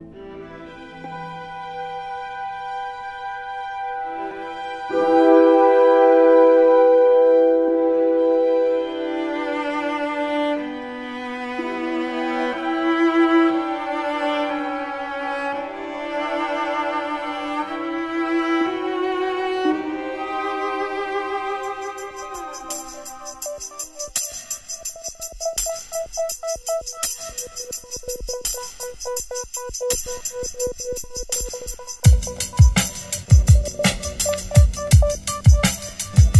You. Thank you.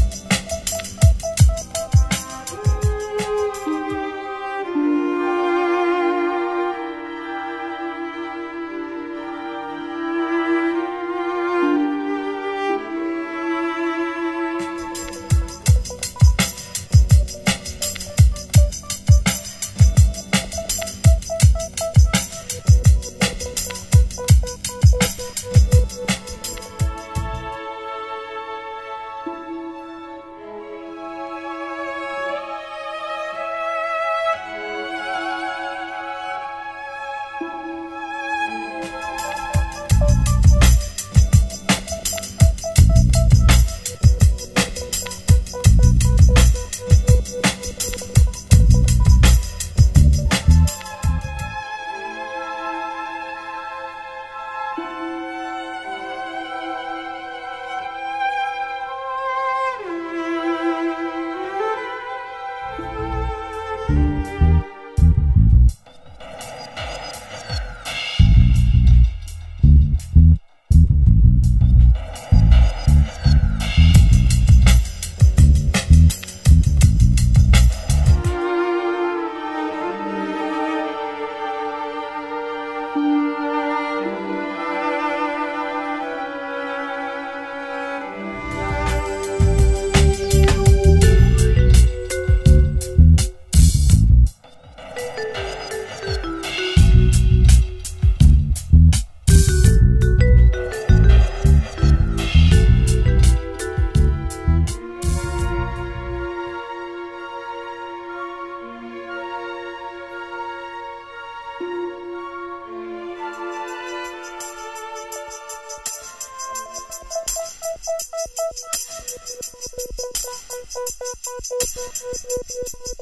Thank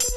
you.